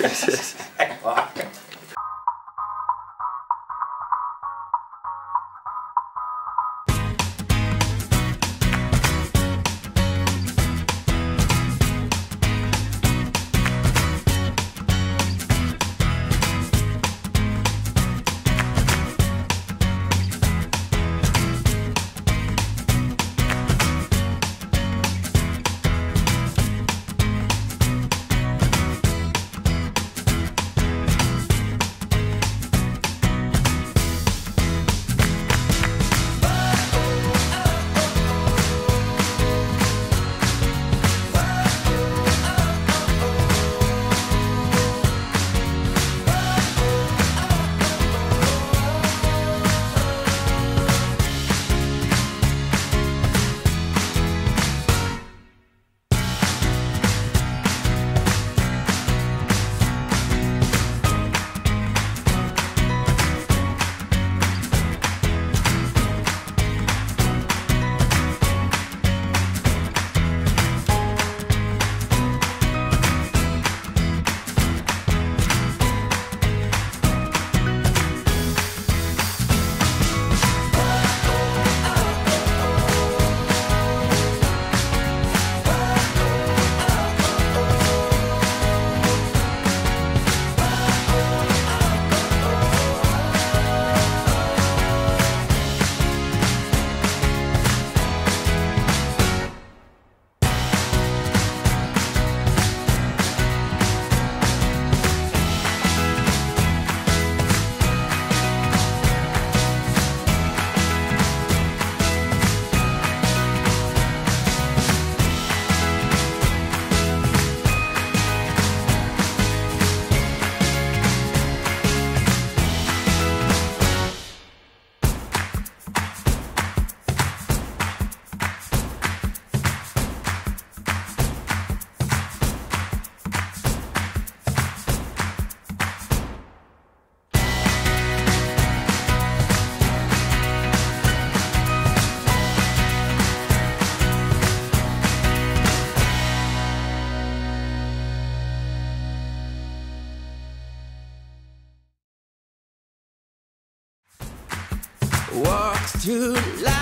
yes, yes. Walks through life.